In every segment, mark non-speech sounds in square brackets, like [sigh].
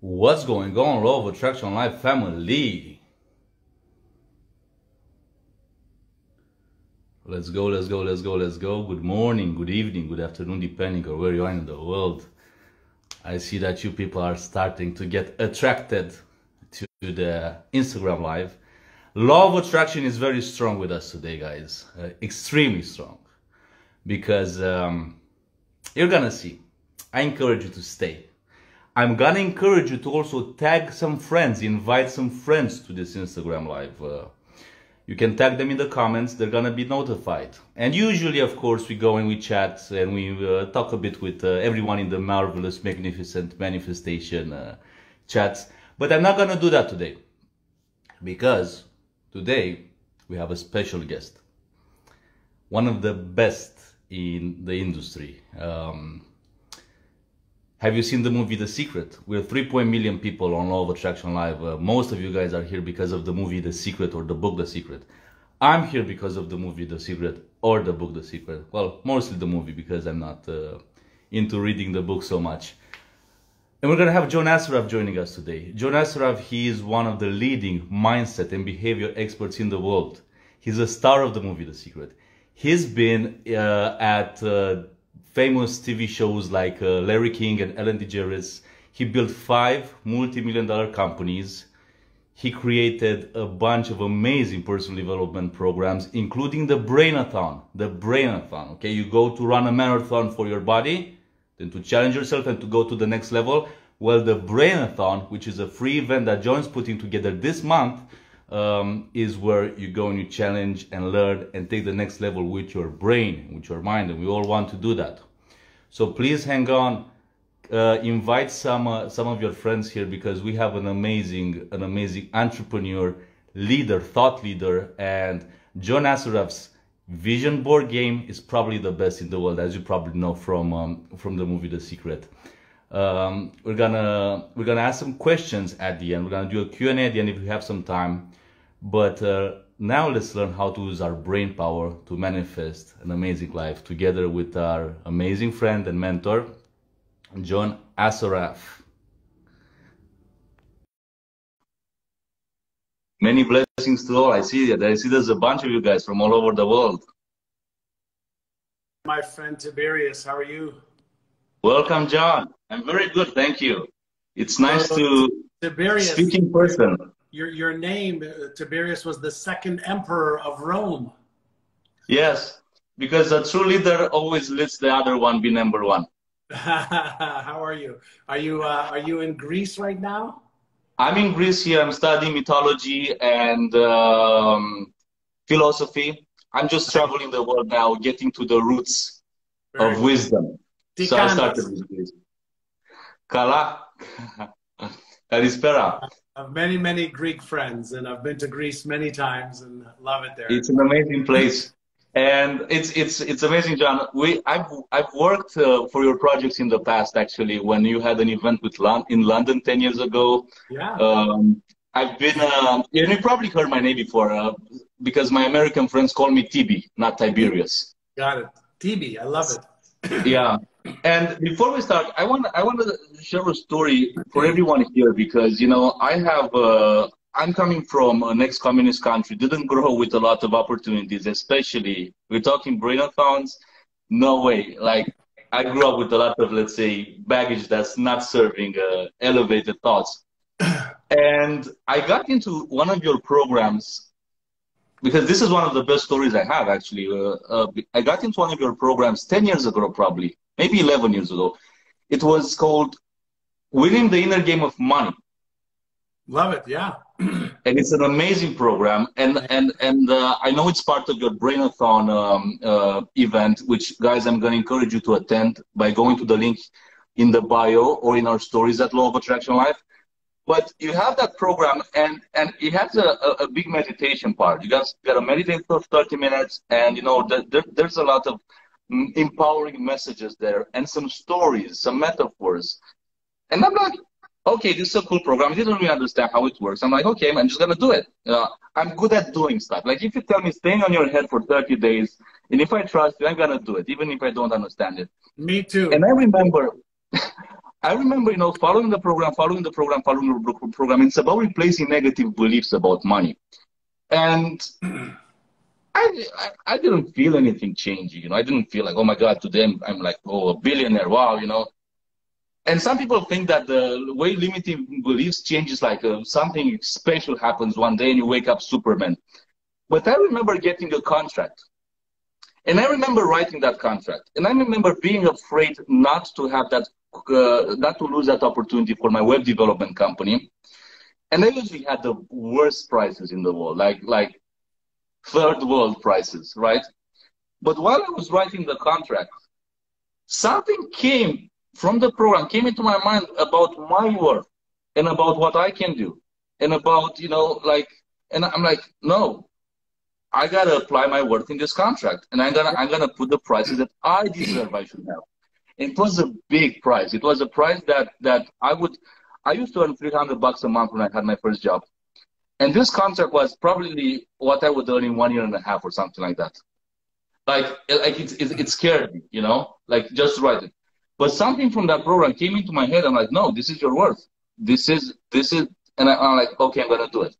What's going on, Law of Attraction Live family? Let's go, let's go, let's go, let's go. Good morning, good evening, good afternoon, depending on where you are in the world. I see that you people are starting to get attracted to the Instagram Live. Law of Attraction is very strong with us today, guys. Uh, extremely strong. Because um, you're gonna see. I encourage you to stay I'm gonna encourage you to also tag some friends, invite some friends to this Instagram live. Uh, you can tag them in the comments, they're gonna be notified. And usually, of course, we go and we chat and we uh, talk a bit with uh, everyone in the marvelous, magnificent manifestation uh, chats. But I'm not gonna do that today because today we have a special guest, one of the best in the industry. Um, have you seen the movie The Secret? We're 3 million people on Law of Attraction Live. Uh, most of you guys are here because of the movie The Secret or the book The Secret. I'm here because of the movie The Secret or the book The Secret. Well, mostly the movie because I'm not uh, into reading the book so much. And we're going to have John Assaraf joining us today. John Assaraf, he is one of the leading mindset and behavior experts in the world. He's a star of the movie The Secret. He's been uh, at uh, famous TV shows like uh, Larry King and Ellen DeGeneres. He built five multi-million dollar companies. He created a bunch of amazing personal development programs, including the Brainathon. The Brainathon, okay? You go to run a marathon for your body, then to challenge yourself and to go to the next level. Well, the Brainathon, which is a free event that John's putting together this month, um, is where you go and you challenge and learn and take the next level with your brain, with your mind, and we all want to do that. So please hang on, uh, invite some uh, some of your friends here because we have an amazing an amazing entrepreneur, leader, thought leader, and John Assaraf's vision board game is probably the best in the world, as you probably know from um, from the movie The Secret. Um, we're gonna we're gonna ask some questions at the end. We're gonna do a Q&A at the end if we have some time. But uh, now let's learn how to use our brain power to manifest an amazing life together with our amazing friend and mentor, John Assaraf. Many blessings to all. I see that. I see there's a bunch of you guys from all over the world. My friend Tiberius, how are you? Welcome, John. I'm very good, thank you. It's nice to Tiberius, speak in person your your name uh, Tiberius was the second emperor of Rome. Yes, because a true leader always lets the other one be number one. [laughs] [laughs] How are you? Are you uh, are you in Greece right now? I'm in Greece here. I'm studying mythology and um, philosophy. I'm just traveling the world now, getting to the roots Very of good. wisdom. So I started with Greece. Kala. [laughs] Kalispera have many, many Greek friends, and I've been to Greece many times and love it there. It's an amazing place. And it's it's it's amazing, John. We I've I've worked uh, for your projects in the past. Actually, when you had an event with Lon- in London ten years ago. Yeah. Um, I've been. Uh, and you probably heard my name before uh, because my American friends call me TB, not Tiberius. Got it, TB. I love it. yeah. And before we start, I want I want to share a story for everyone here because you know I have uh, I'm coming from an ex-communist country, didn't grow with a lot of opportunities, especially we're talking brain brainathons. No way, like I grew up with a lot of let's say baggage that's not serving uh, elevated thoughts. [clears throat] And I got into one of your programs because this is one of the best stories I have actually. Uh, uh, I got into one of your programs 10 years ago, probably, maybe 11 years ago. It was called Winning the Inner Game of Money. Love it, yeah. [clears throat] and it's an amazing program, and and and uh, I know it's part of your Brainathon um, uh, event, which guys, I'm going to encourage you to attend by going to the link in the bio or in our stories at Law of Attraction Live. But you have that program, and and it has a, a, a big meditation part. You guys got to meditate for 30 minutes, and you know there, there's a lot of empowering messages there and some stories, some metaphors. And I'm like, okay, this is a cool program. I didn't really understand how it works. I'm like, okay, I'm just gonna do it. Uh, I'm good at doing stuff. Like if you tell me staying on your head for 30 days, and if I trust you, I'm gonna do it, even if I don't understand it. Me too. And I remember, I remember, you know, following the program, following the program, following the program. It's about replacing negative beliefs about money. And I, I, I didn't feel anything changing. You know, I didn't feel like, oh my God, today I'm, I'm like, oh, a billionaire. Wow, you know. And some people think that the way limiting beliefs changes, like uh, something special happens one day and you wake up Superman. But I remember getting a contract. And I remember writing that contract. And I remember being afraid not to have that, uh, not to lose that opportunity for my web development company. And I usually had the worst prices in the world, like, like third world prices, right? But while I was writing the contract, something came from the program, came into my mind about my worth and about what I can do and about, you know, like, and I'm like, no, I gotta apply my worth in this contract and I'm gonna, I'm gonna put the prices that I deserve I should have. It was a big price. It was a price that, that I would, I used to earn 300 bucks a month when I had my first job. And this contract was probably what I would earn in one year and a half or something like that. Like, like it, it, it scared me, you know, like just write it. But something from that program came into my head. I'm like, no, this is your worth. This is, this is, and I, I'm like, okay, I'm going to do it.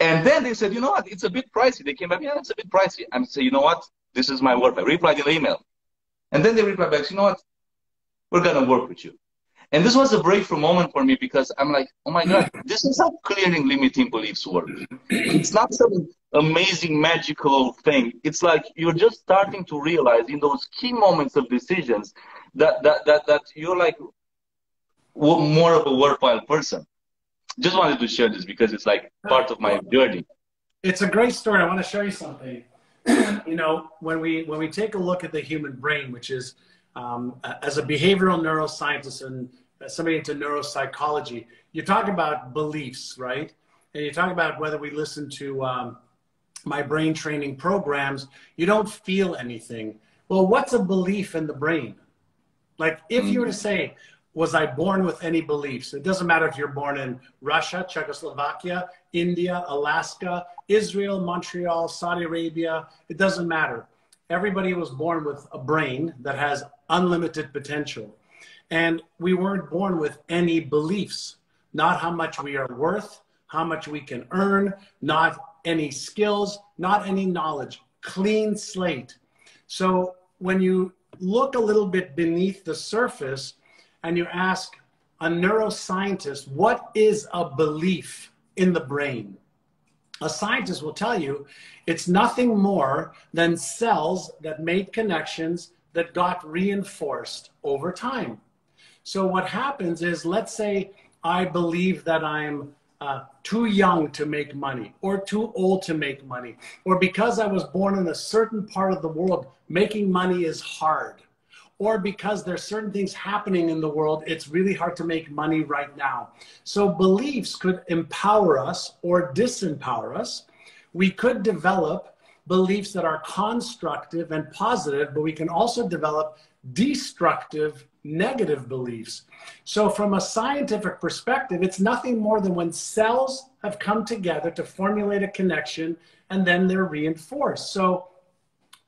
And then they said, you know what? It's a bit pricey. They came back, yeah, it's a bit pricey. I'm saying, you know what? This is my worth. I replied in the email. And then they replied back, you know what? We're going to work with you. And this was a breakthrough moment for me because I'm like, oh my God, [laughs] this is how clearing limiting beliefs work. It's not some amazing magical thing. It's like you're just starting to realize in those key moments of decisions that that that, that you're like more of a worthwhile person. Just wanted to share this because it's like part of my journey. It's a great story. I want to show you something. [clears throat] you know, when we when we take a look at the human brain, which is um, as a behavioral neuroscientist and somebody into neuropsychology, you talk about beliefs, right? And you talk about whether we listen to um, my brain training programs, you don't feel anything. Well, what's a belief in the brain? Like, if you were to say, was I born with any beliefs? It doesn't matter if you're born in Russia, Czechoslovakia, India, Alaska, Israel, Montreal, Saudi Arabia. It doesn't matter. Everybody was born with a brain that has unlimited potential. And we weren't born with any beliefs, not how much we are worth, how much we can earn, not any skills, not any knowledge, clean slate. So when you look a little bit beneath the surface and you ask a neuroscientist, what is a belief in the brain? A scientist will tell you it's nothing more than cells that made connections that got reinforced over time. So what happens is, let's say I believe that I'm uh, too young to make money or too old to make money, or because I was born in a certain part of the world, making money is hard, or because there's certain things happening in the world, it's really hard to make money right now. So beliefs could empower us or disempower us. We could develop beliefs that are constructive and positive, but we can also develop destructive negative beliefs. So, from a scientific perspective, it's nothing more than when cells have come together to formulate a connection and then they're reinforced. So,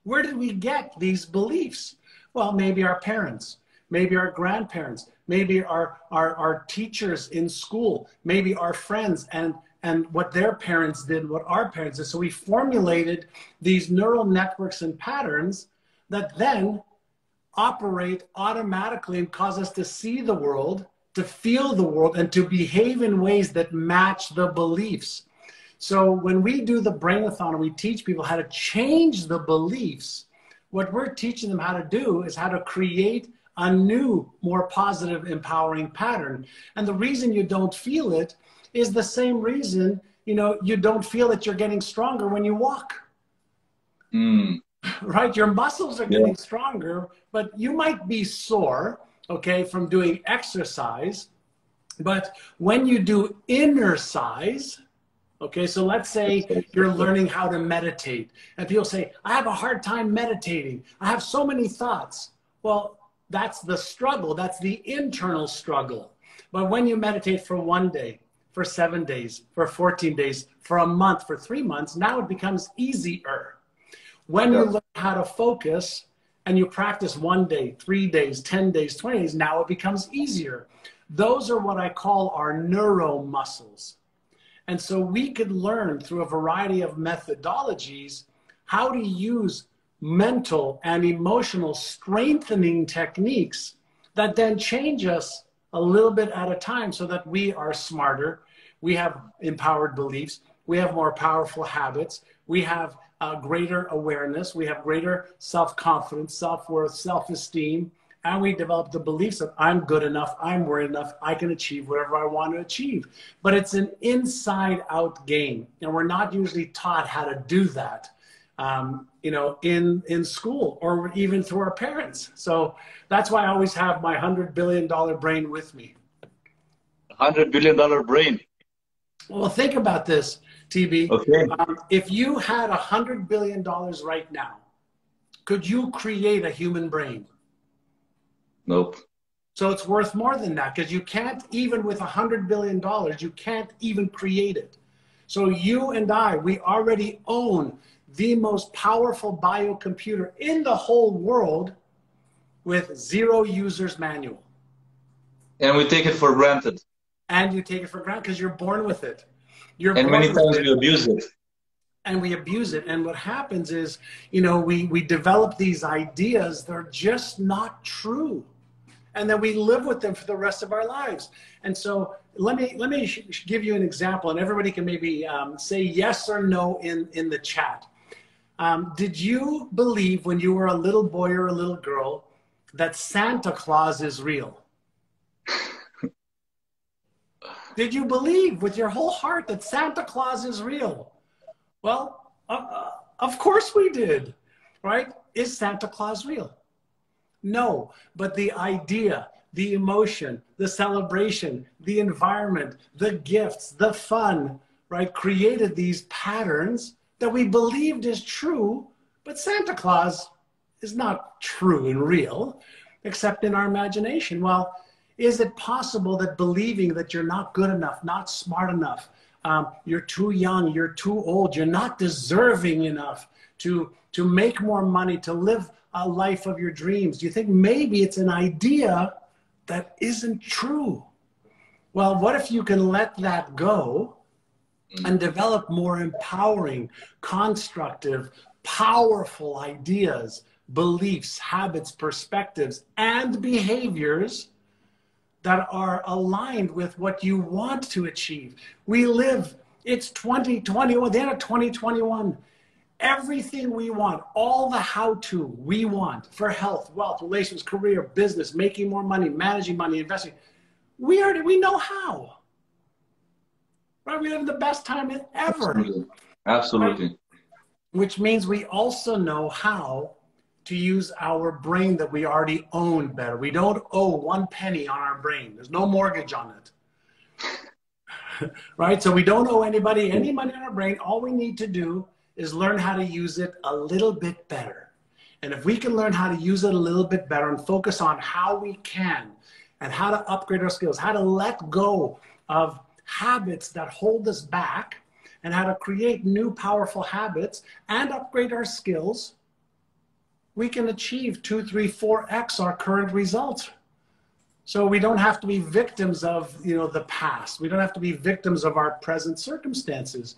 where did we get these beliefs? Well, maybe our parents, maybe our grandparents, maybe our, our, our teachers in school, maybe our friends, and, and what their parents did, what our parents did. So, we formulated these neural networks and patterns that then operate automatically and cause us to see the world, to feel the world, and to behave in ways that match the beliefs. So when we do the brainathon and we teach people how to change the beliefs, what we're teaching them how to do is how to create a new, more positive, empowering pattern. And the reason you don't feel it is the same reason, you know, you don't feel that you're getting stronger when you walk. Mm. [laughs] right? Your muscles are getting yeah. stronger, but you might be sore, okay, from doing exercise. But when you do inner size, okay, so let's say you're learning how to meditate, and people say, I have a hard time meditating. I have so many thoughts. Well, that's the struggle, that's the internal struggle. But when you meditate for one day, for seven days, for 14 days, for a month, for three months, now it becomes easier when you learn how to focus, and you practice one day, three days, 10 days, 20 days, now it becomes easier. Those are what I call our neuromuscles. And so we could learn through a variety of methodologies how to use mental and emotional strengthening techniques that then change us a little bit at a time so that we are smarter, we have empowered beliefs, we have more powerful habits, we have uh, greater awareness, we have greater self confidence, self worth, self esteem, and we develop the beliefs that I'm good enough, I'm worthy enough, I can achieve whatever I want to achieve. But it's an inside out game, and we're not usually taught how to do that. Um, you know, in in school or even through our parents. So that's why I always have my hundred billion dollar brain with me. Hundred billion dollar brain. Well, think about this, TB. Okay. Um, if you had a hundred billion dollars right now, could you create a human brain? Nope. So it's worth more than that because you can't even with a hundred billion dollars, you can't even create it. So you and I, we already own the most powerful biocomputer in the whole world with zero users manual. And we take it for granted. And you take it for granted because you're born with it. You're and many times we abuse it. And we abuse it. And what happens is, you know, we, we develop these ideas, they're just not true. And then we live with them for the rest of our lives. And so let me let me give you an example, and everybody can maybe um, say yes or no in in the chat. Um, did you believe when you were a little boy or a little girl that Santa Claus is real? [laughs] did you believe with your whole heart that Santa Claus is real? Well, uh, uh, of course we did, right? Is Santa Claus real? No, but the idea, the emotion, the celebration, the environment, the gifts, the fun, right, created these patterns that we believed is true, but Santa Claus is not true and real, except in our imagination. Well, is it possible that believing that you're not good enough, not smart enough, um, you're too young, you're too old, you're not deserving enough to, to make more money, to live a life of your dreams? Do you think maybe it's an idea that isn't true? Well, what if you can let that go Mm. and develop more empowering, constructive, powerful ideas, beliefs, habits, perspectives, and behaviors that are aligned with what you want to achieve. We live, it's 2021, the end of 2021. Everything we want, all the how to we want for health, wealth, relations, career, business, making more money, managing money, investing, we already we know how. Right? We have the best time ever. Absolutely. Absolutely. Right? Which means we also know how to use our brain that we already own better. We don't owe one penny on our brain. There's no mortgage on it. [laughs] right? So we don't owe anybody any money on our brain. All we need to do is learn how to use it a little bit better. And if we can learn how to use it a little bit better and focus on how we can and how to upgrade our skills, how to let go of habits that hold us back and how to create new powerful habits and upgrade our skills, we can achieve two, three, four X our current results. So we don't have to be victims of you know the past. We don't have to be victims of our present circumstances.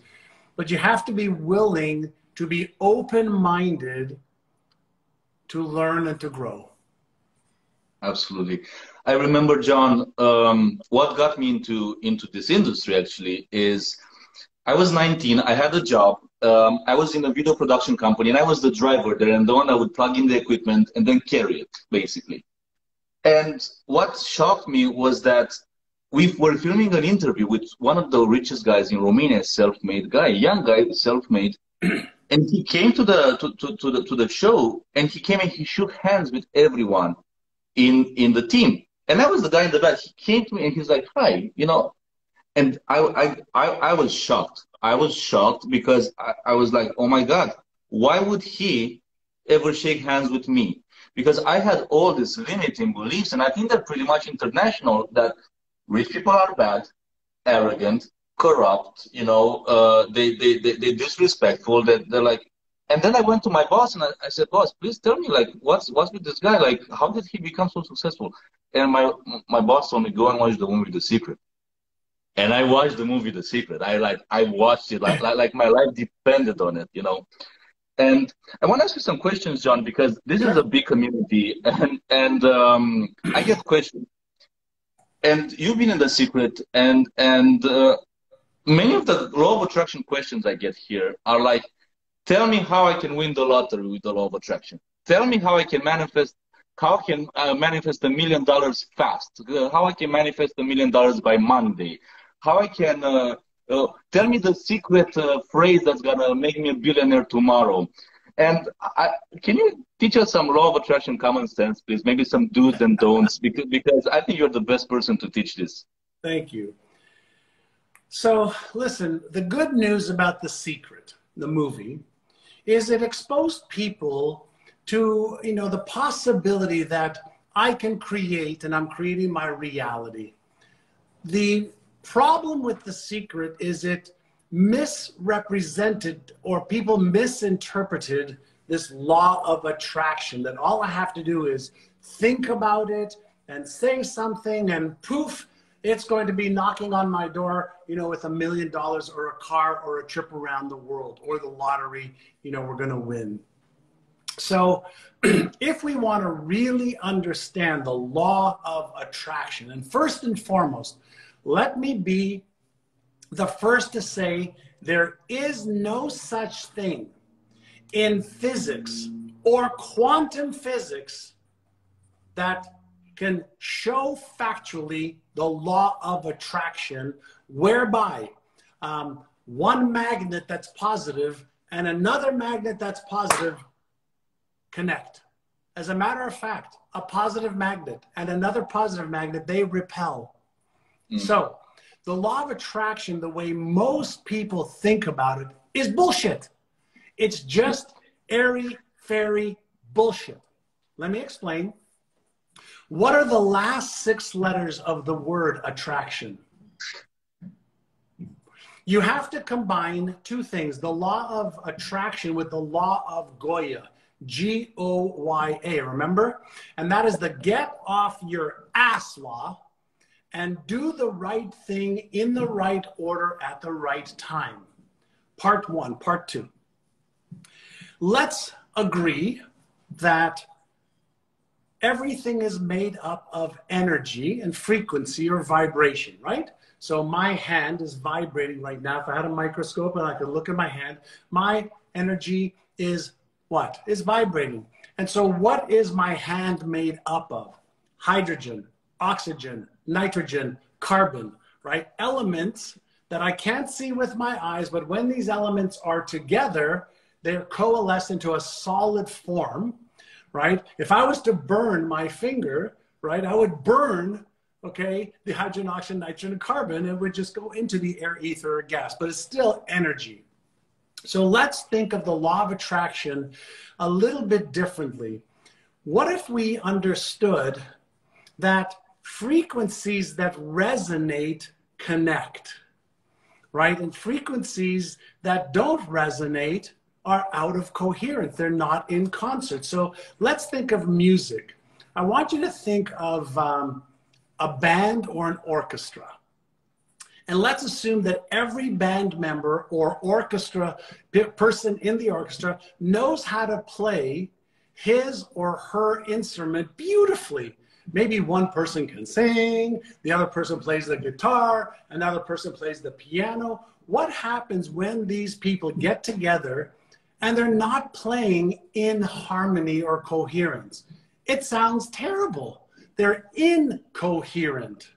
But you have to be willing to be open-minded to learn and to grow. Absolutely. I remember, John, um, what got me into into this industry actually is I was 19. I had a job. Um, I was in a video production company, and I was the driver there, and the one that would plug in the equipment and then carry it, basically. And what shocked me was that we were filming an interview with one of the richest guys in Romania, a self-made guy, young guy, self-made. [clears throat] and he came to the to, to, to the to the show, and he came and he shook hands with everyone in in the team. And that was the guy in the back. He came to me and he's like, "Hi," you know. And I I I, I was shocked. I was shocked because I, I was like, "Oh my God, why would he ever shake hands with me?" Because I had all these limiting beliefs, and I think they're pretty much international. That rich people are bad, arrogant, corrupt. You know, uh, they they they they disrespectful. That they're like, and then I went to my boss and I, I, said, boss, please tell me, like, what's what's with this guy? Like, how did he become so successful? And my my boss told me, go and watch the movie The Secret. And I watched the movie The Secret. I like I watched it like like, like my life depended on it, you know. And I want to ask you some questions, John, because this is a big community, [laughs] and and um, I get questions. And you've been in The Secret, and and uh, many of the law of attraction questions I get here are like, tell me how I can win the lottery with the law of attraction. Tell me how I can manifest how can uh, manifest a million dollars fast. Uh, how I can manifest a million dollars by Monday how I can uh, uh, tell me the secret uh, phrase that's gonna make me a billionaire tomorrow. And I, can you teach us some law of attraction common sense, please? Maybe some do's and don'ts, because, because I think you're the best person to teach this. Thank you. So, listen, the good news about The Secret, the movie, is it exposed people to, you know, the possibility that I can create and I'm creating my reality. The problem with The Secret is it misrepresented or people misinterpreted this law of attraction that all I have to do is think about it and say something and poof, it's going to be knocking on my door, you know, with a million dollars or a car or a trip around the world or the lottery, you know, we're going to win. So, [clears throat] if we want to really understand the law of attraction, and first and foremost, let me be the first to say there is no such thing in physics or quantum physics that can show factually the law of attraction, whereby um, one magnet that's positive and another magnet that's positive connect. As a matter of fact, a positive magnet and another positive magnet, they repel. Mm. So, the law of attraction, the way most people think about it, is bullshit. It's just airy fairy bullshit. Let me explain. What are the last six letters of the word attraction? You have to combine two things the law of attraction with the law of Goya, G O Y A, remember? And that is the get off your ass law and do the right thing in the right order at the right time. Part one, part two. Let's agree that everything is made up of energy and frequency or vibration, right? So my hand is vibrating right now. If I had a microscope and I could look at my hand, my energy is what? Is vibrating. And so what is my hand made up of? Hydrogen, oxygen, nitrogen, carbon, right? Elements that I can't see with my eyes, but when these elements are together, they coalesce into a solid form, right? If I was to burn my finger, right, I would burn, okay, the hydrogen, oxygen, nitrogen, and carbon. It would just go into the air, ether, or gas, but it's still energy. So let's think of the law of attraction a little bit differently. What if we understood that frequencies that resonate connect, right? And frequencies that don't resonate are out of coherence. They're not in concert. So let's think of music. I want you to think of um, a band or an orchestra. And let's assume that every band member or orchestra person in the orchestra knows how to play his or her instrument beautifully. Maybe one person can sing, the other person plays the guitar, another person plays the piano. What happens when these people get together and they're not playing in harmony or coherence? It sounds terrible. They're incoherent.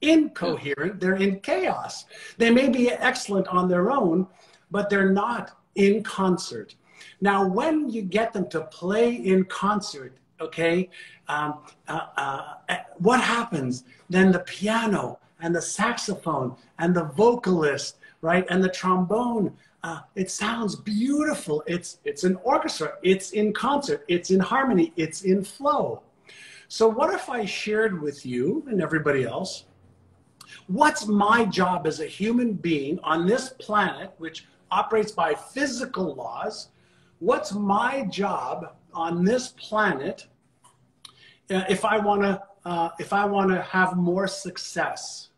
Incoherent, they're in chaos. They may be excellent on their own, but they're not in concert. Now, when you get them to play in concert, okay, um, uh, uh, what happens? Then the piano and the saxophone and the vocalist, right, and the trombone. Uh, it sounds beautiful. It's it's an orchestra. It's in concert. It's in harmony. It's in flow. So what if I shared with you and everybody else? What's my job as a human being on this planet, which operates by physical laws? what's my job on this planet uh, if I want to uh, if I want to have more success?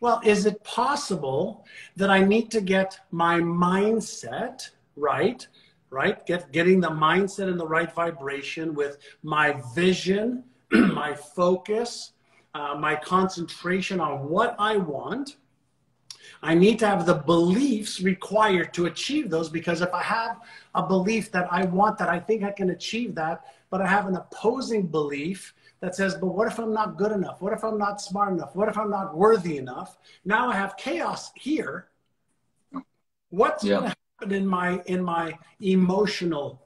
Well, is it possible that I need to get my mindset right? Right? Get getting the mindset in the right vibration with my vision, [clears throat] my focus, uh, my concentration on what I want. I need to have the beliefs required to achieve those because if I have a belief that I want that, I think I can achieve that, but I have an opposing belief that says, but what if I'm not good enough? What if I'm not smart enough? What if I'm not worthy enough? Now I have chaos here. What's yeah. going to happen in my in my emotional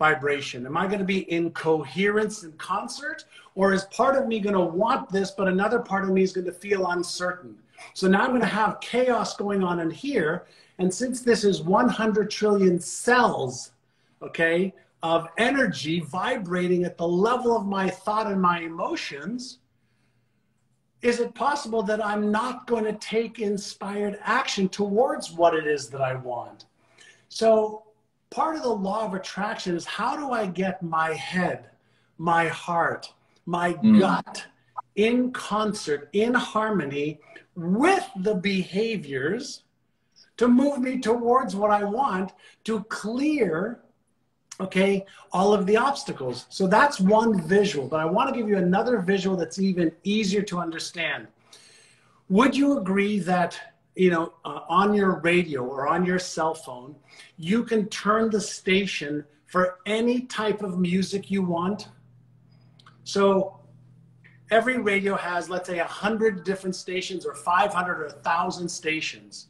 vibration? Am I going to be in coherence and concert? Or is part of me going to want this, but another part of me is going to feel uncertain? So now I'm going to have chaos going on in here. And since this is 100 trillion cells, okay, of energy vibrating at the level of my thought and my emotions, is it possible that I'm not going to take inspired action towards what it is that I want? So, part of the law of attraction is how do I get my head, my heart, my mm. gut in concert, in harmony with the behaviors to move me towards what I want to clear okay, all of the obstacles. So that's one visual, but I want to give you another visual that's even easier to understand. Would you agree that, you know, uh, on your radio or on your cell phone, you can turn the station for any type of music you want? So every radio has, let's say, 100 different stations or 500 or 1,000 stations.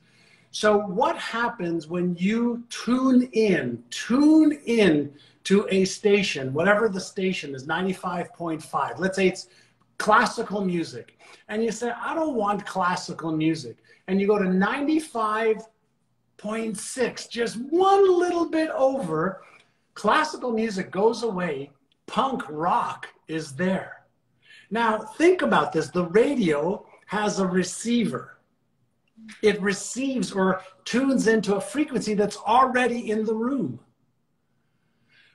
So what happens when you tune in, tune in to a station, whatever the station is, 95.5. Let's say it's classical music. And you say, I don't want classical music. And you go to 95.6, just one little bit over, classical music goes away, punk rock is there. Now, think about this the radio has a receiver it receives or tunes into a frequency that's already in the room.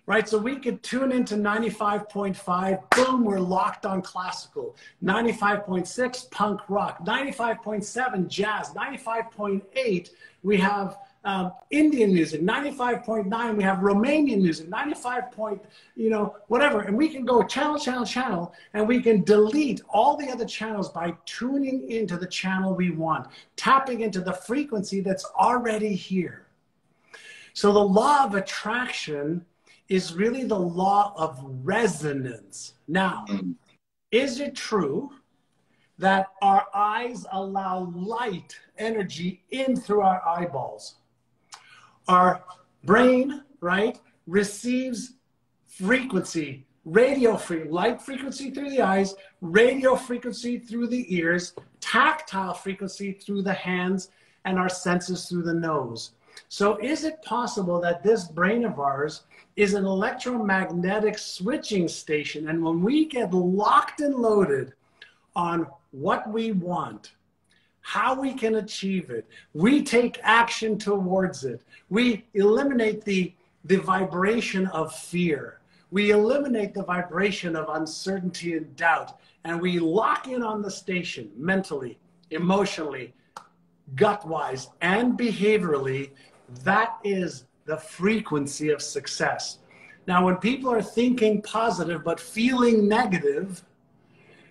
Right, so we could tune into 95.5, boom, we're locked on classical. 95.6, punk rock. 95.7, jazz. 95.8, we have um, Indian music, 95.9, we have Romanian music, 95 point, you know, whatever. And we can go channel, channel, channel, and we can delete all the other channels by tuning into the channel we want, tapping into the frequency that's already here. So the law of attraction is really the law of resonance. Now, is it true that our eyes allow light energy in through our eyeballs? Our brain, right, receives frequency, radio free, light frequency through the eyes, radio frequency through the ears, tactile frequency through the hands, and our senses through the nose. So, is it possible that this brain of ours is an electromagnetic switching station? And when we get locked and loaded on what we want, how we can achieve it. We take action towards it. We eliminate the, the vibration of fear. We eliminate the vibration of uncertainty and doubt. And we lock in on the station mentally, emotionally, gut wise, and behaviorally. That is the frequency of success. Now, when people are thinking positive but feeling negative,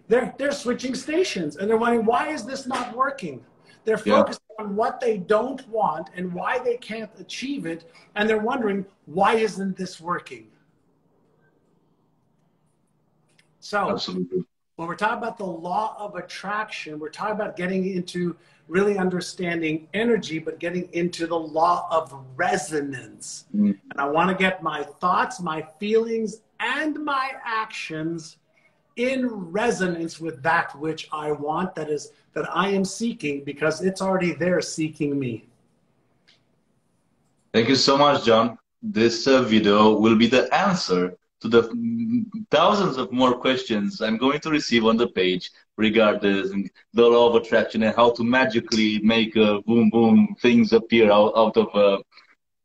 they're, they're switching stations and they're wondering, why is this not working? They're focused yeah. on what they don't want and why they can't achieve it. And they're wondering, why isn't this working? So, Absolutely. when we're talking about the law of attraction, we're talking about getting into really understanding energy, but getting into the law of resonance. Mm. And I want to get my thoughts, my feelings, and my actions in resonance with that which I want, that is, that I am seeking, because it's already there seeking me. Thank you so much, John. This uh, video will be the answer to the thousands of more questions I'm going to receive on the page regarding the law of attraction and how to magically make uh, boom boom things appear out, out of uh,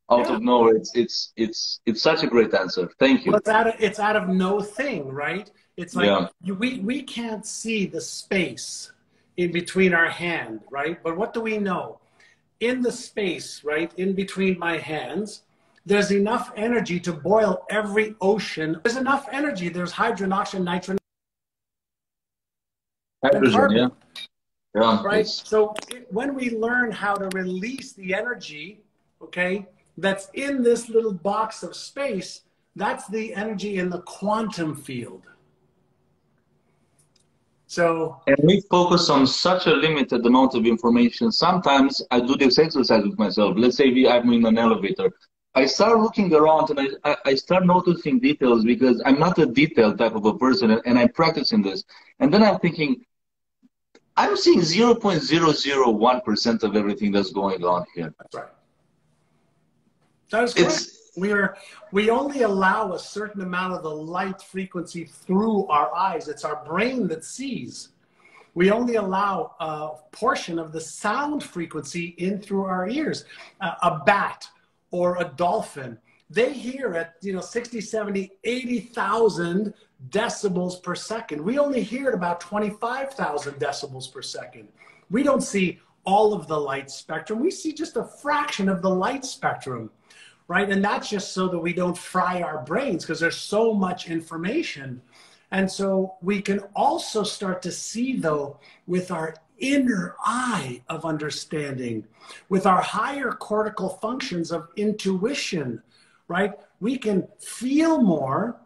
out yeah. of nowhere. It's it's it's it's such a great answer. Thank you. Well, it's out of it's out of no thing, right? It's like yeah. you, we we can't see the space in between our hand, right? But what do we know? In the space, right, in between my hands, there's enough energy to boil every ocean. There's enough energy. There's hydrogen, oxygen, nitrogen. Hydrogen, yeah. Yeah. Right. So it, when we learn how to release the energy, okay, that's in this little box of space, that's the energy in the quantum field. So and we focus on such a limited amount of information. Sometimes I do this exercise with myself. Let's say we, I'm in an elevator. I start looking around and I, I start noticing details because I'm not a detailed type of a person and, and I'm practicing this. And then I'm thinking, I'm seeing 0.001% of everything that's going on here. That's right. That is correct. It's, we are we only allow a certain amount of the light frequency through our eyes. It's our brain that sees. We only allow a portion of the sound frequency in through our ears. Uh, a bat or a dolphin, they hear at you know 60, 70, 80,000 decibels per second. We only hear at about 25,000 decibels per second. We don't see all of the light spectrum. We see just a fraction of the light spectrum right? And that's just so that we don't fry our brains because there's so much information. And so we can also start to see, though, with our inner eye of understanding, with our higher cortical functions of intuition, right? We can feel more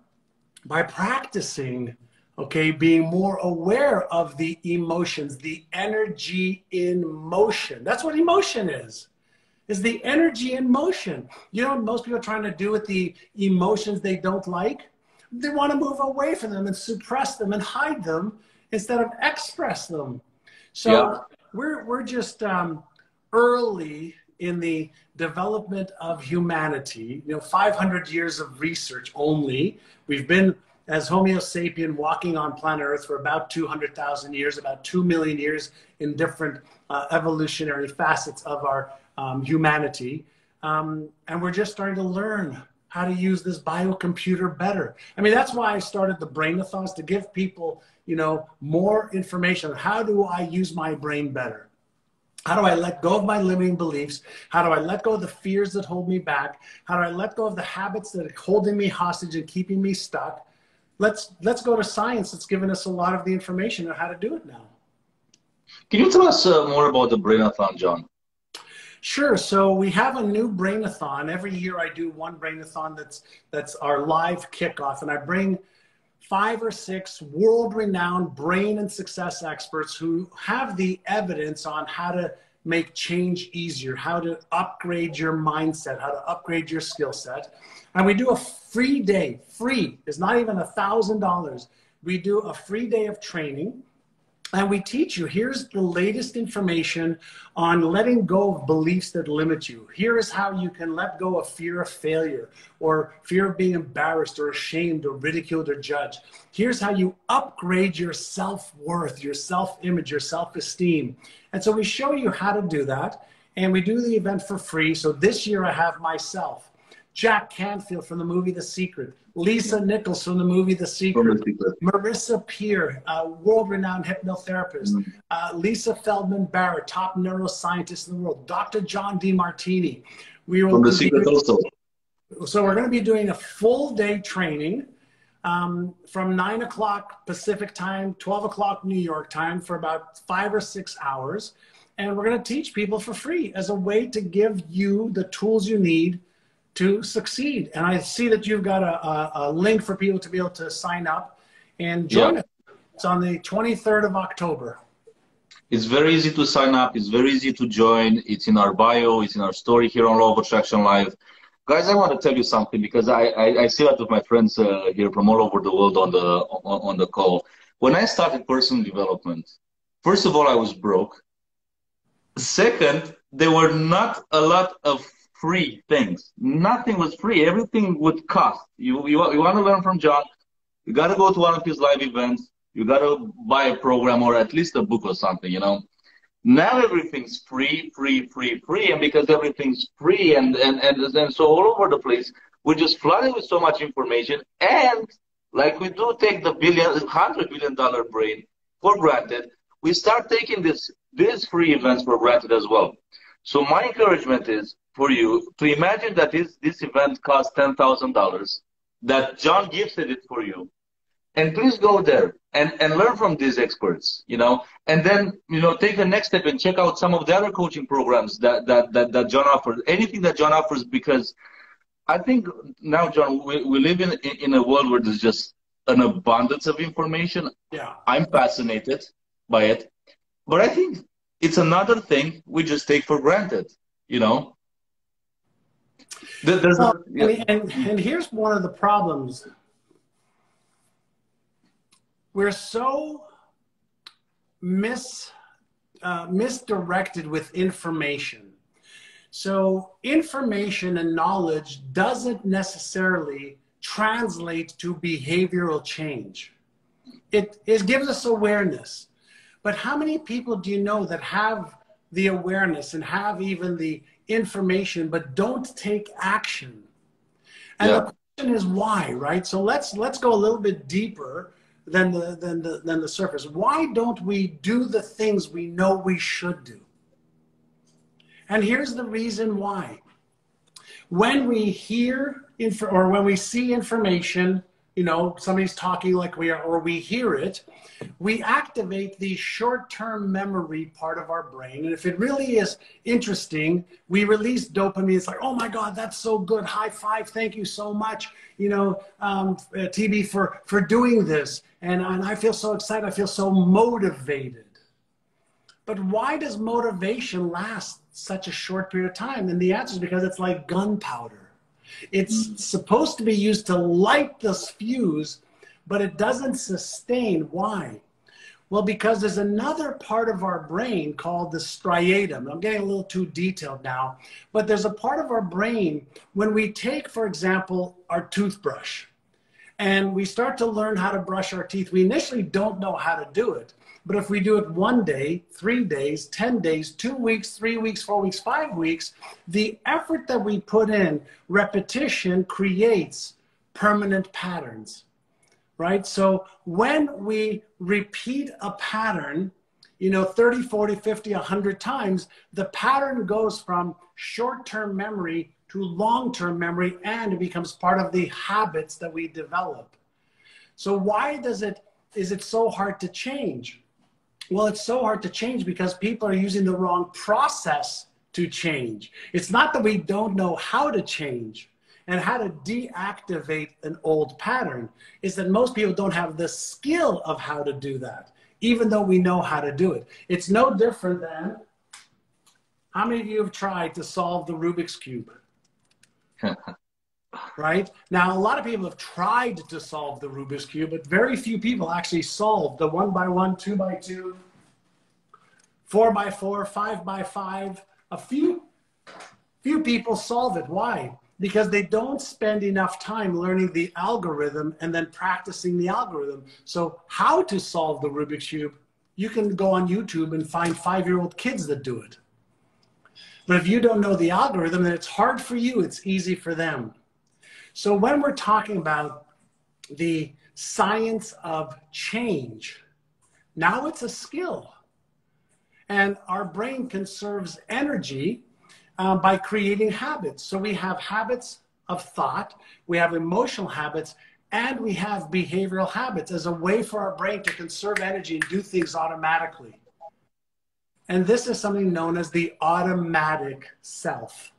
by practicing, okay, being more aware of the emotions, the energy in motion. That's what emotion is is the energy in motion. You know most people are trying to do with the emotions they don't like? They want to move away from them and suppress them and hide them instead of express them. So yeah. we're, we're just um, early in the development of humanity. You know, 500 years of research only. We've been as Homo sapien walking on planet Earth for about 200,000 years, about 2 million years in different uh, evolutionary facets of our um, humanity. Um, and we're just starting to learn how to use this biocomputer better. I mean, that's why I started the brainathons to give people, you know, more information. How do I use my brain better? How do I let go of my limiting beliefs? How do I let go of the fears that hold me back? How do I let go of the habits that are holding me hostage and keeping me stuck? Let's let's go to science. that's given us a lot of the information on how to do it now. Can you tell us uh, more about the Brainathon, John? Sure. So we have a new brainathon. Every year I do one brainathon that's that's our live kickoff, and I bring five or six world-renowned brain and success experts who have the evidence on how to make change easier, how to upgrade your mindset, how to upgrade your skill set. And we do a free day, free, it's not even a thousand dollars. We do a free day of training and we teach you here's the latest information on letting go of beliefs that limit you. Here is how you can let go of fear of failure or fear of being embarrassed or ashamed or ridiculed or judged. Here's how you upgrade your self worth, your self image, your self esteem. And so we show you how to do that. And we do the event for free. So this year I have myself. Jack Canfield from the movie The Secret, Lisa Nichols from the movie The Secret, Marissa Peer, a world-renowned hypnotherapist, mm-hmm. uh, Lisa Feldman Barrett, top neuroscientist in the world, Dr. John Demartini. We will from The Secret doing, also. So we're going to be doing a full day training um, from 9 o'clock Pacific time, 12 o'clock New York time for about five or six hours. And we're going to teach people for free as a way to give you the tools you need to succeed. And I see that you've got a, a, a link for people to be able to sign up and join yep. us. It's on the 23rd of October. It's very easy to sign up. It's very easy to join. It's in our bio. It's in our story here on Law of Attraction Live. Guys, I want to tell you something because I, I, I see that with my friends uh, here from all over the world on the on, on the call. When I started personal development, first of all, I was broke. Second, there were not a lot of free things. Nothing was free. Everything would cost. You, you, you want to learn from John, you got to go to one of his live events. You got to buy a program or at least a book or something, you know. Now everything's free, free, free, free, and because everything's free and and and, and so all over the place, we're just flooded with so much information. And like we do take the billion, hundred billion dollar brain for granted, we start taking this these free events for granted as well. So my encouragement is for you to imagine that this this event costs ten thousand dollars, that John gifted it for you, and please go there and, and learn from these experts, you know, and then, you know, take the next step and check out some of the other coaching programs that, that, that, that John offers, anything that John offers, because I think now, John, we, we live in, in a world where there's just an abundance of information. Yeah. I'm fascinated by it, but I think it's another thing we just take for granted, you know? There's well, a, yeah. and, and here's one of the problems we're so mis uh, misdirected with information. So information and knowledge doesn't necessarily translate to behavioral change. It, it gives us awareness. But how many people do you know that have the awareness and have even the information but don't take action? And yeah. the question is why, right? So let's let's go a little bit deeper than the, than the, than the surface. Why don't we do the things we know we should do? And here's the reason why. When we hear inf- or when we see information, you know, somebody's talking like we are, or we hear it, we activate the short term memory part of our brain. And if it really is interesting, we release dopamine. It's like, oh my God, that's so good. High five. Thank you so much, you know, um, uh, TB, for, for doing this. And, and I feel so excited. I feel so motivated. But why does motivation last such a short period of time? And the answer is because it's like gunpowder. It's supposed to be used to light this fuse but it doesn't sustain. Why? Well, because there's another part of our brain called the striatum. I'm getting a little too detailed now, but there's a part of our brain when we take, for example, our toothbrush and we start to learn how to brush our teeth. We initially don't know how to do it. But if we do it one day, three days, 10 days, two weeks, three weeks, four weeks, five weeks, the effort that we put in, repetition creates permanent patterns right? So when we repeat a pattern, you know, 30, 40, 50, 100 times, the pattern goes from short term memory to long term memory and it becomes part of the habits that we develop. So, why does it, is it so hard to change? Well, it's so hard to change because people are using the wrong process to change. It's not that we don't know how to change and how to deactivate an old pattern is that most people don't have the skill of how to do that, even though we know how to do it. It's no different than how many of you have tried to solve the Rubik's Cube? [laughs] right? Now, a lot of people have tried to solve the Rubik's Cube, but very few people actually solve the one by one, two by two, four by four, five by five. A few, few people solve it. Why? because they don't spend enough time learning the algorithm and then practicing the algorithm. So, how to solve the Rubik's Cube, you can go on YouTube and find five year old kids that do it. But if you don't know the algorithm, then it's hard for you, it's easy for them. So, when we're talking about the science of change, now it's a skill. And our brain conserves energy um, by creating habits. So we have habits of thought, we have emotional habits, and we have behavioral habits as a way for our brain to conserve energy and do things automatically. And this is something known as the automatic self.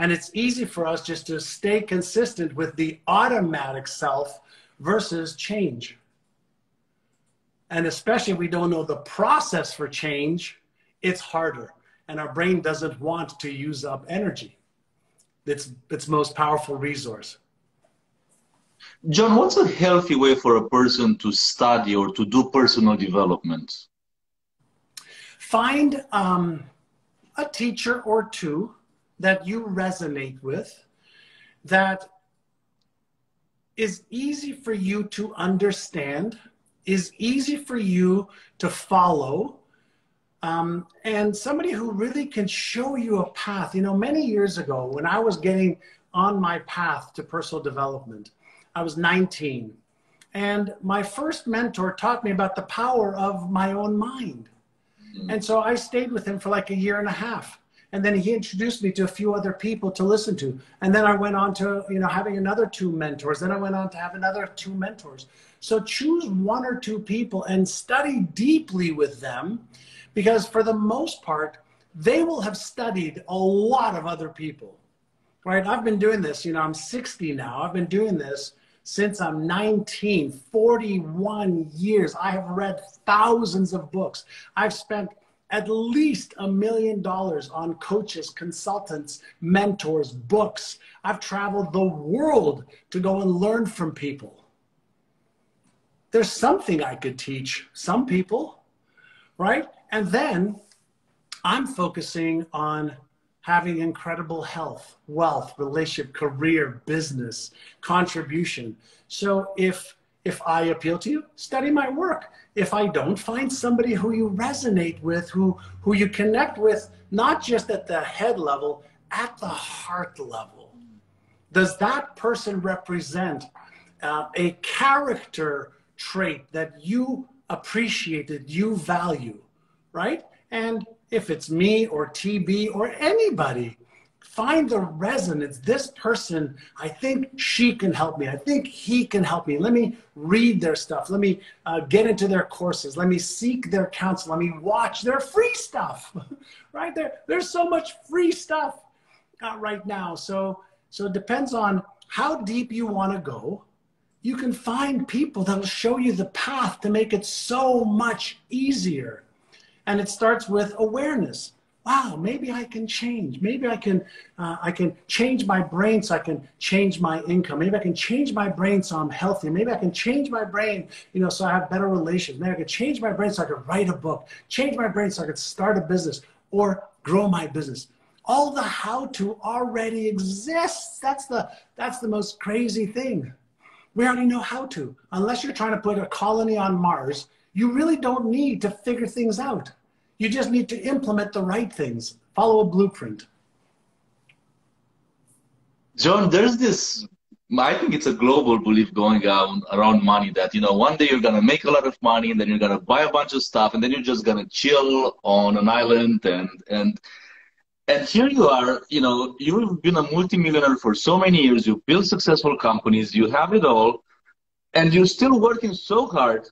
And it's easy for us just to stay consistent with the automatic self versus change. And especially if we don't know the process for change, it's harder and our brain doesn't want to use up energy. It's its most powerful resource. John, what's a healthy way for a person to study or to do personal development? Find um, a teacher or two that you resonate with that is easy for you to understand, is easy for you to follow, um, and somebody who really can show you a path. You know, many years ago, when I was getting on my path to personal development, I was 19. And my first mentor taught me about the power of my own mind. Mm-hmm. And so I stayed with him for like a year and a half. And then he introduced me to a few other people to listen to. And then I went on to, you know, having another two mentors. Then I went on to have another two mentors. So choose one or two people and study deeply with them because for the most part, they will have studied a lot of other people. Right? I've been doing this, you know, I'm 60 now. I've been doing this since I'm 19, 41 years. I have read thousands of books. I've spent at least a million dollars on coaches, consultants, mentors, books. I've traveled the world to go and learn from people. There's something I could teach some people, right? And then I'm focusing on having incredible health, wealth, relationship, career, business, contribution. So if if I appeal to you, study my work. If I don't, find somebody who you resonate with, who who you connect with, not just at the head level, at the heart level. Does that person represent uh, a character trait that you appreciated, you value, right? And if it's me or TB or anybody, find the resonance. This person, I think she can help me. I think he can help me. Let me read their stuff. Let me uh, get into their courses. Let me seek their counsel. Let me watch their free stuff. [laughs] right there, there's so much free stuff uh, right now. So, so it depends on how deep you want to go. You can find people that'll show you the path to make it so much easier and it starts with awareness wow maybe i can change. Maybe i can uh, i can change my brain so i can change my income. Maybe i can change my brain so i'm healthy. Maybe i can change my brain you know so i have better relations. Maybe i can change my brain so i can write a book. Change my brain so i can start a business or grow my business. All the how to already exists. That's the that's the most crazy thing. We already know how to unless you're trying to put a colony on mars you really don't need to figure things out. You just need to implement the right things, follow a blueprint. John, there's this, I think it's a global belief going on around money that, you know, one day you're going to make a lot of money and then you're going to buy a bunch of stuff and then you're just going to chill on an island and, and, and here you are, you know, you've been a multimillionaire for so many years. You've built successful companies. You have it all. And you're still working so hard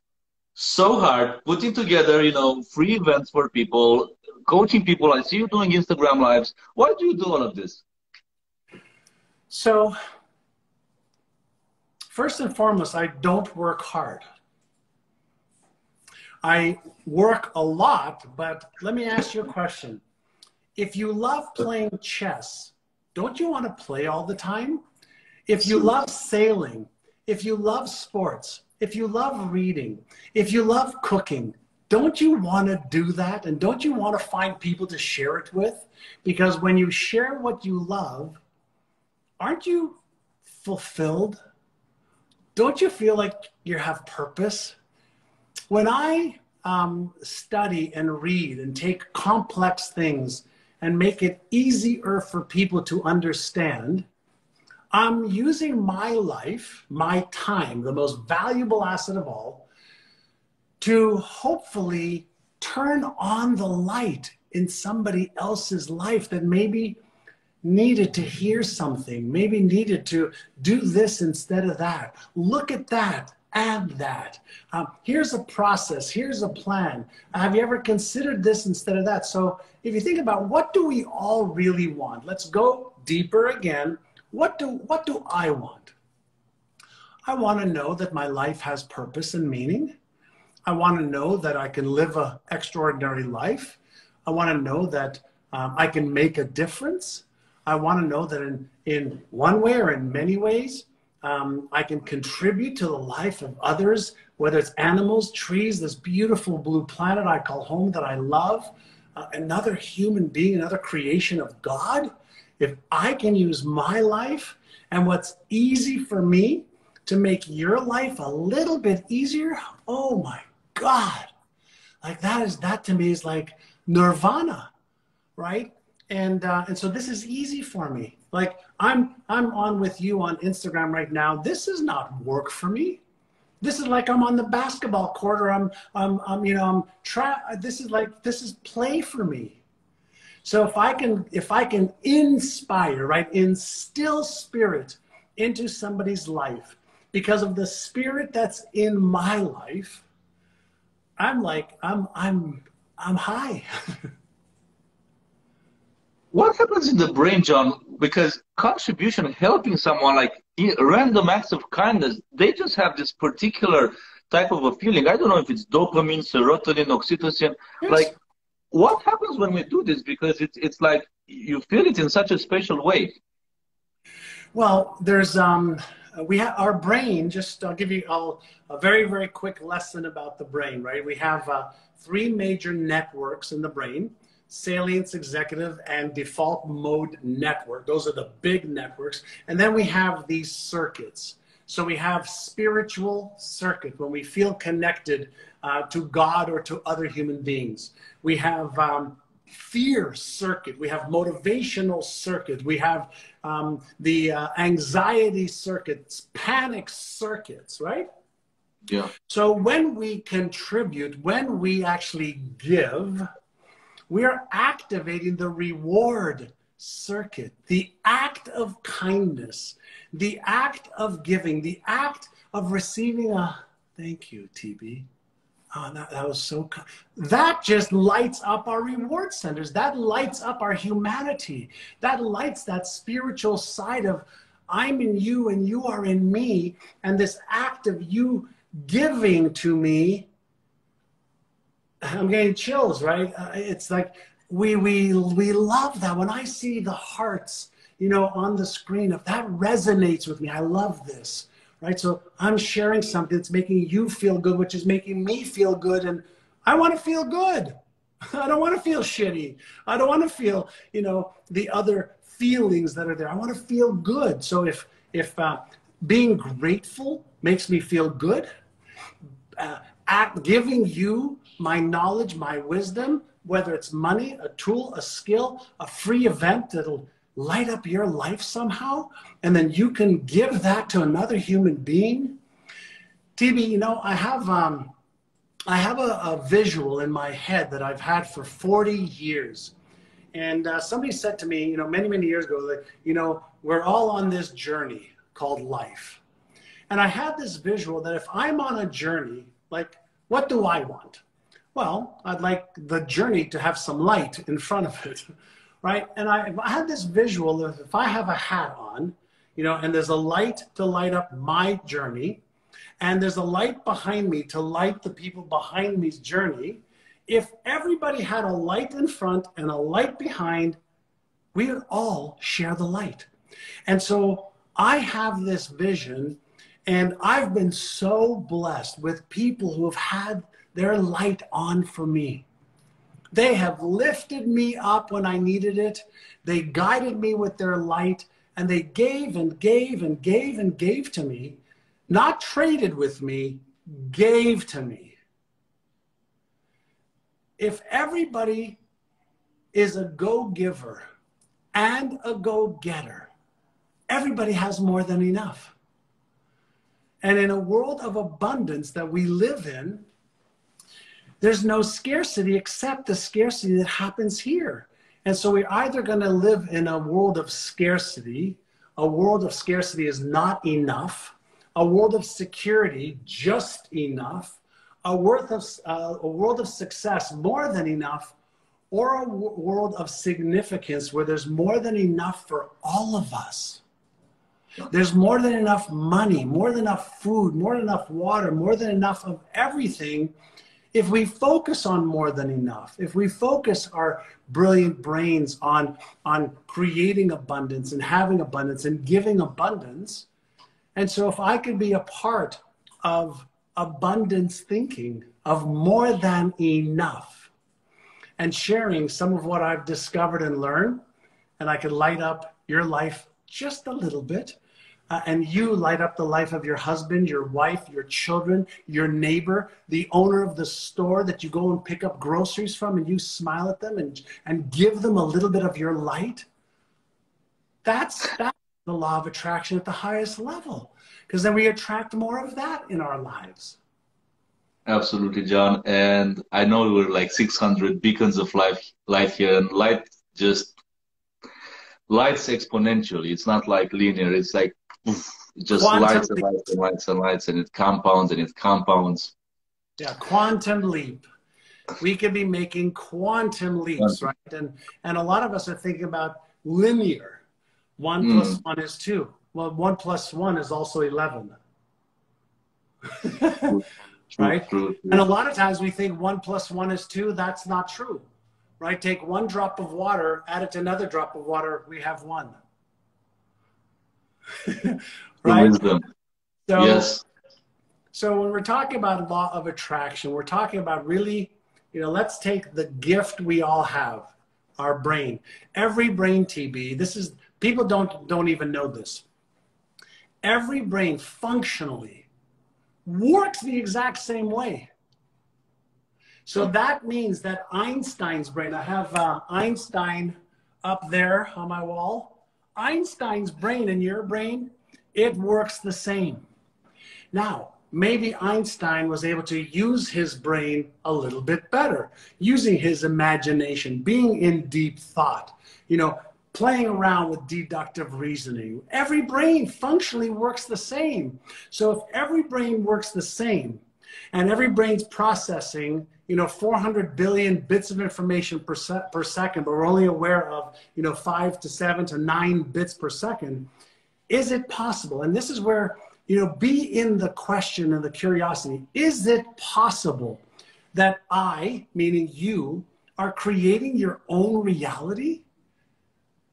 so hard putting together, you know, free events for people, coaching people. I see you doing Instagram lives. Why do you do all of this? So, first and foremost, I don't work hard. I work a lot, but let me ask you a question. If you love playing chess, don't you want to play all the time? If you love sailing, if you love sports, if you love reading, if you love cooking, don't you want to do that? And don't you want to find people to share it with? Because when you share what you love, aren't you fulfilled? Don't you feel like you have purpose? When I um, study and read and take complex things and make it easier for people to understand, I'm using my life, my time, the most valuable asset of all, to hopefully turn on the light in somebody else's life that maybe needed to hear something, maybe needed to do this instead of that. Look at that, add that. Um, here's a process, here's a plan. Have you ever considered this instead of that? So if you think about what do we all really want, let's go deeper again what do, what do I want? I want to know that my life has purpose and meaning. I want to know that I can live an extraordinary life. I want to know that um, I can make a difference. I want to know that in, in one way or in many ways, um, I can contribute to the life of others, whether it's animals, trees, this beautiful blue planet I call home that I love, uh, another human being, another creation of God. If I can use my life and what's easy for me to make your life a little bit easier, oh my God. Like that is, that to me is like nirvana, right? And uh, and so this is easy for me. Like I'm I'm on with you on Instagram right now. This is not work for me. This is like I'm on the basketball court or I'm I'm, I'm you know I'm try this is like this is play for me. So if I can if I can inspire, right, instill spirit into somebody's life because of the spirit that's in my life, I'm like I'm I'm I'm high. [laughs] what happens in the brain, John? Because contribution, helping someone, like random acts of kindness, they just have this particular type of a feeling. I don't know if it's dopamine, serotonin, oxytocin. Yes. Like, what happens when we do this? Because it's it's like you feel it in such a special way. Well, there's um, we have our brain. Just I'll give you I'll, a very very quick lesson about the brain. Right, we have uh, three major networks in the brain salience executive and default mode network those are the big networks and then we have these circuits so we have spiritual circuit when we feel connected uh, to god or to other human beings. We have um, fear circuit. We have motivational circuit. We have um, the uh, anxiety circuits panic circuits right? Yeah. So when we contribute, when we actually give, we are activating the reward circuit, the act of kindness, the act of giving, the act of receiving a thank you, TB. Oh, that, that was so. That just lights up our reward centers. That lights up our humanity. That lights that spiritual side of I'm in you and you are in me. And this act of you giving to me, I'm getting chills, right? Uh, it's like we we we love that. When I see the hearts, you know, on the screen, if that resonates with me, I love this, right? So I'm sharing something that's making you feel good, which is making me feel good, and I want to feel good. [laughs] I don't want to feel shitty. I don't want to feel, you know, the other feelings that are there. I want to feel good. So if if uh, being grateful makes me feel good, uh, at giving you my knowledge, my wisdom, whether it's money, a tool, a skill, a free event that'll light up your life somehow, and then you can give that to another human being. TB, you know, I have um, I have a, a visual in my head that I've had for 40 years. And uh, somebody said to me, you know, many, many years ago, that, you know, we're all on this journey called life. And I had this visual that if I'm on a journey, like, what do I want? Well, I'd like the journey to have some light in front of it, [laughs] right? And I, I had this visual of if I have a hat on, you know, and there's a light to light up my journey, and there's a light behind me to light the people behind me's journey. If everybody had a light in front and a light behind, we would all share the light. And so I have this vision and I've been so blessed with people who have had their light on for me. They have lifted me up when I needed it. They guided me with their light, and they gave and gave and gave and gave to me, not traded with me, gave to me. If everybody is a go giver and a go getter, everybody has more than enough. And in a world of abundance that we live in, there's no scarcity except the scarcity that happens here. And so we're either going to live in a world of scarcity, a world of scarcity is not enough, a world of security, just enough, a, world of, uh, a world of success, more than enough, or a w- world of significance where there's more than enough for all of us. There's more than enough money, more than enough food, more than enough water, more than enough of everything if we focus on more than enough, if we focus our brilliant brains on, on creating abundance and having abundance and giving abundance. And so, if I could be a part of abundance thinking, of more than enough, and sharing some of what I've discovered and learned, and I could light up your life just a little bit, uh, and you light up the life of your husband, your wife, your children, your neighbor, the owner of the store that you go and pick up groceries from, and you smile at them and, and give them a little bit of your light, that's, that's the law of attraction at the highest level. Because then we attract more of that in our lives. Absolutely, John. And I know we're like 600 beacons of life, light here, and light just lights exponentially. It's not like linear. It's like just quantum lights and lights and lights and lights, and it compounds and it compounds. Yeah, quantum leap. We could be making quantum leaps, right? And and a lot of us are thinking about linear. One mm. plus one is two. Well, one plus one is also eleven. [laughs] right? True, true, true. And a lot of times we think one plus one is two. That's not true right? Take one drop of water, add it to another drop of water, we have one. [laughs] right? Wisdom. So, yes. So when we're talking about law of attraction, we're talking about really, you know, let's take the gift we all have, our brain. Every brain TB, this is people don't don't even know this. Every brain functionally works the exact same way. So that means that Einstein's brain, I have uh, Einstein up there on my wall. Einstein's brain and your brain, it works the same. Now, maybe Einstein was able to use his brain a little bit better, using his imagination, being in deep thought, you know, playing around with deductive reasoning. Every brain functionally works the same. So if every brain works the same and every brain's processing you know 400 billion bits of information per, se- per second but we're only aware of you know 5 to 7 to 9 bits per second. Is it possible? And this is where you know be in the question and the curiosity. Is it possible that i meaning you are creating your own reality?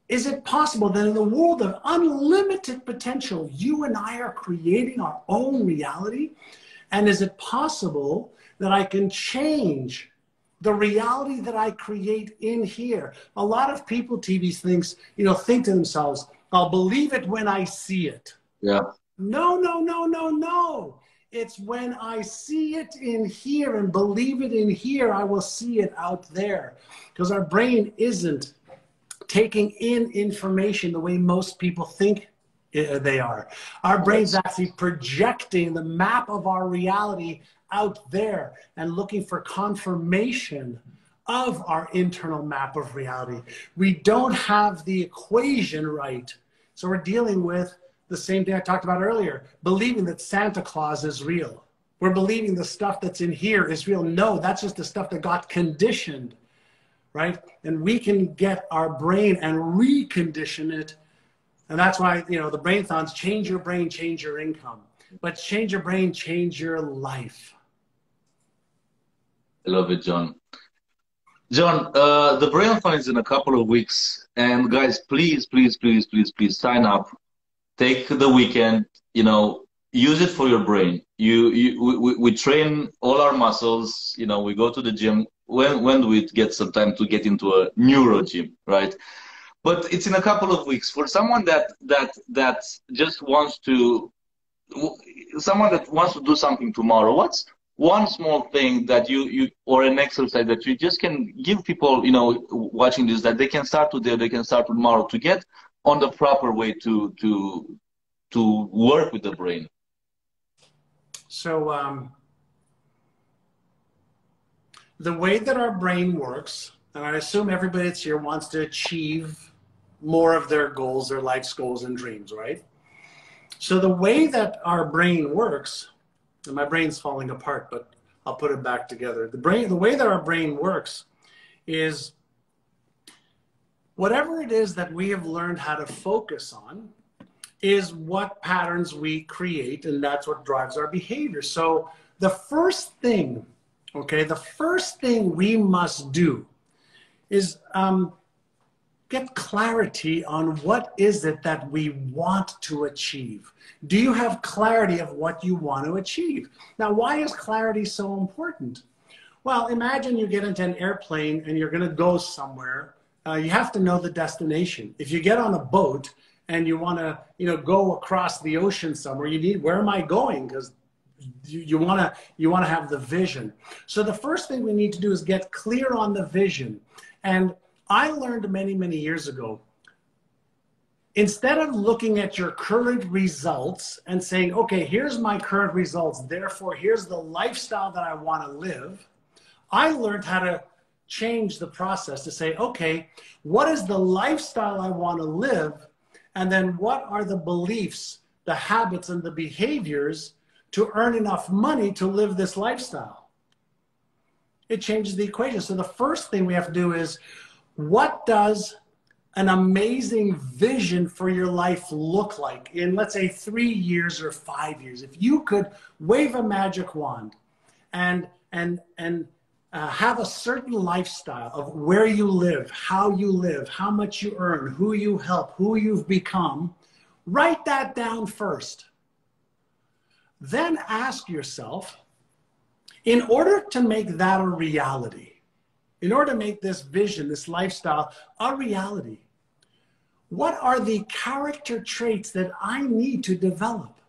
Is it possible that in the world of unlimited potential you and i are creating our own reality? And is it possible that I can change the reality that I create in here. A lot of people, TB thinks, you know, think to themselves, I'll believe it when I see it. Yeah. No, no, no, no, no. It's when I see it in here and believe it in here, I will see it out there. Because our brain isn't taking in information the way most people think they are. Our brain's actually projecting the map of our reality out there and looking for confirmation of our internal map of reality. We don't have the equation right. So we're dealing with the same thing I talked about earlier, believing that Santa Claus is real. We're believing the stuff that's in here is real. No, that's just the stuff that got conditioned, right? And we can get our brain and recondition it. And that's why, you know, the brain thons change your brain, change your income. But change your brain, change your life. I love it, John. John, uh, the Brainathon is in a couple of weeks. And guys, please, please, please, please, please sign up. Take the weekend, you know, use it for your brain. You, you we, we train all our muscles, you know, we go to the gym. When, when do we get some time to get into a neuro gym, right? But it's in a couple of weeks. For someone that, that, that just wants to, someone that wants to do something tomorrow, what's, one small thing that you, you or an exercise that you just can give people, you know, watching this that they can start today, they can start tomorrow to get on the proper way to to to work with the brain. So um, the way that our brain works, and I assume everybody that's here wants to achieve more of their goals, their life's goals and dreams, right? So the way that our brain works and my brain's falling apart, but I'll put it back together. The brain, the way that our brain works is whatever it is that we have learned how to focus on is what patterns we create, and that's what drives our behavior. So the first thing, okay, the first thing we must do is um, get clarity on what is it that we want to achieve. Do you have clarity of what you want to achieve? Now, why is clarity so important? Well, imagine you get into an airplane and you're going to go somewhere. Uh, you have to know the destination. If you get on a boat and you want to, you know, go across the ocean somewhere. You need, where am I going? Because you want to you want to have the vision so the first thing we need to do is get clear on the vision and i learned many many years ago instead of looking at your current results and saying okay here's my current results therefore here's the lifestyle that i want to live i learned how to change the process to say okay what is the lifestyle i want to live and then what are the beliefs the habits and the behaviors to earn enough money to live this lifestyle. It changes the equation. So the first thing we have to do is what does an amazing vision for your life look like in, let's say, three years or five years? If you could wave a magic wand and, and, and uh, have a certain lifestyle of where you live, how you live, how much you earn, who you help, who you've become, write that down first. Then ask yourself, in order to make that a reality, in order to make this vision, this lifestyle a reality, what are the character traits that I need to develop?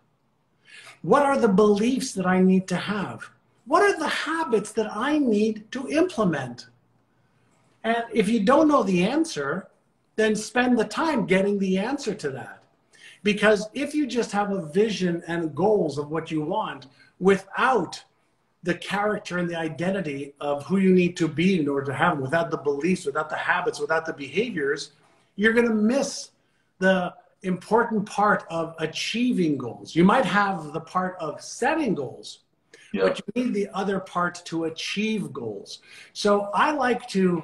What are the beliefs that I need to have? What are the habits that I need to implement? And if you don't know the answer, then spend the time getting the answer to that. Because if you just have a vision and goals of what you want without the character and the identity of who you need to be in order to have them, without the beliefs, without the habits, without the behaviors, you're going to miss the important part of achieving goals. You might have the part of setting goals, yeah. but you need the other part to achieve goals. So I like to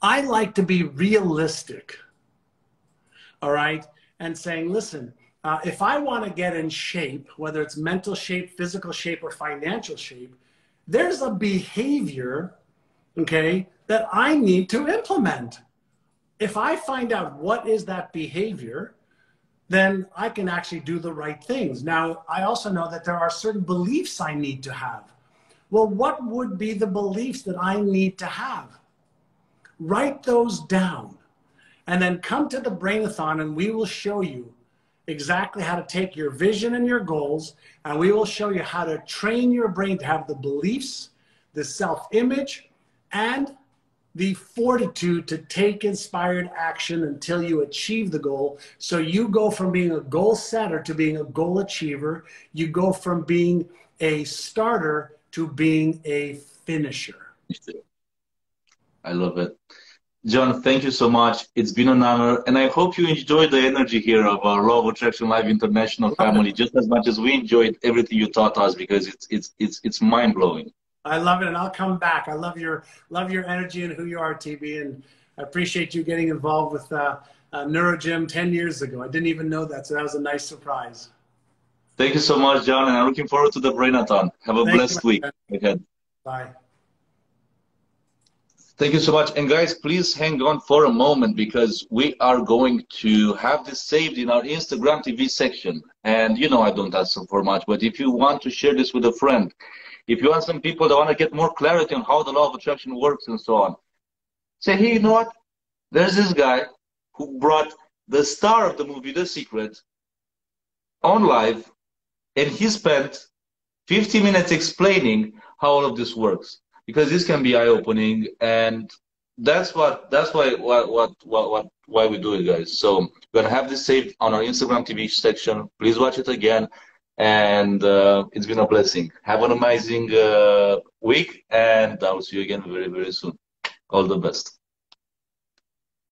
I like to be realistic. All right? and saying, listen, uh, if I want to get in shape, whether it's mental shape, physical shape, or financial shape, there's a behavior, okay, that I need to implement. If I find out what is that behavior, then I can actually do the right things. Now, I also know that there are certain beliefs I need to have. Well, what would be the beliefs that I need to have? Write those down and then come to the Brainathon and we will show you exactly how to take your vision and your goals and we will show you how to train your brain to have the beliefs, the self-image, and the fortitude to take inspired action until you achieve the goal. So you go from being a goal setter to being a goal achiever. You go from being a starter to being a finisher. I love it. John, thank you so much. It's been an honor, and I hope you enjoyed the energy here of our Law of Attraction Live International family just as much as we enjoyed everything you taught us because it's it's it's it's mind blowing. I love it, and I'll come back. I love your love your energy and who you are, TB, and I appreciate you getting involved with uh, uh, NeuroGym ten years ago. I didn't even know that, so that was a nice surprise. Thank you so much, John, and I'm looking forward to the Brainathon. Have a Thank blessed week ahead. Bye. Thank you so much. And guys, please hang on for a moment because we are going to have this saved in our Instagram TV section. And you know, I don't ask for much, but if you want to share this with a friend, if you want some people that want to get more clarity on how the law of attraction works and so on, say, hey, you know what? There's this guy who brought the star of the movie, The Secret, on live, and he spent 50 minutes explaining how all of this works because this can be eye opening and that's what that's why what what what, why we do it guys. So we're gonna have this saved on our instagram tv section. Please watch it again and uh, it's been a blessing. Have an amazing uh, week and i'll see you again very very soon. All the best